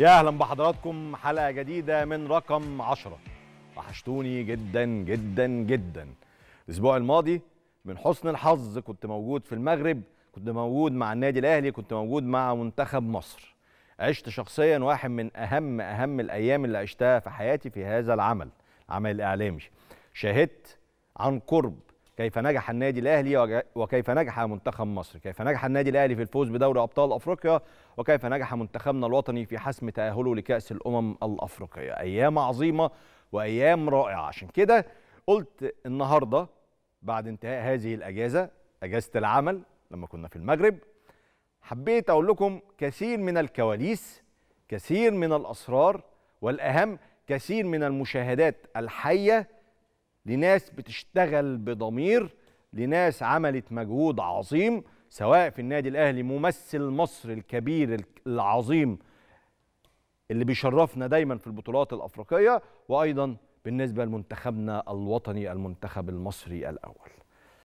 يا أهلا بحضراتكم حلقة جديدة من رقم 10 وحشتوني جدا جدا جدا. الأسبوع الماضي من حسن الحظ كنت موجود في المغرب كنت موجود مع النادي الأهلي كنت موجود مع منتخب مصر. عشت شخصيا واحد من أهم أهم الأيام اللي عشتها في حياتي في هذا العمل العمل الإعلامي. شاهدت عن قرب كيف نجح النادي الأهلي وكيف نجح منتخب مصر كيف نجح النادي الأهلي في الفوز بدوري أبطال أفريقيا وكيف نجح منتخبنا الوطني في حسم تأهله لكأس الأمم الأفريقية. أيام عظيمة وأيام رائعة. عشان كده قلت النهارده بعد انتهاء هذه الأجازة أجازة العمل لما كنا في المغرب حبيت أقول لكم كثير من الكواليس كثير من الأسرار والأهم كثير من المشاهدات الحية لناس بتشتغل بضمير لناس عملت مجهود عظيم سواء في النادي الأهلي ممثل مصر الكبير العظيم اللي بيشرفنا دايما في البطولات الأفريقية وأيضا بالنسبة لمنتخبنا الوطني المنتخب المصري الأول.